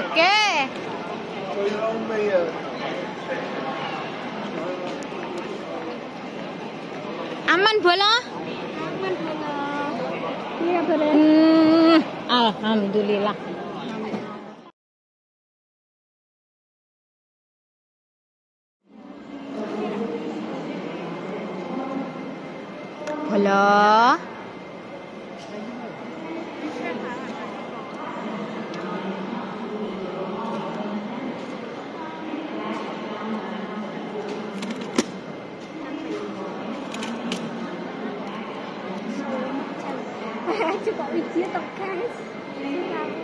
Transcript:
Okay. Aman bola? Aman bola. Iya benar. Hmm, alhamdulillah. Bola. Coba ujian tuh guys.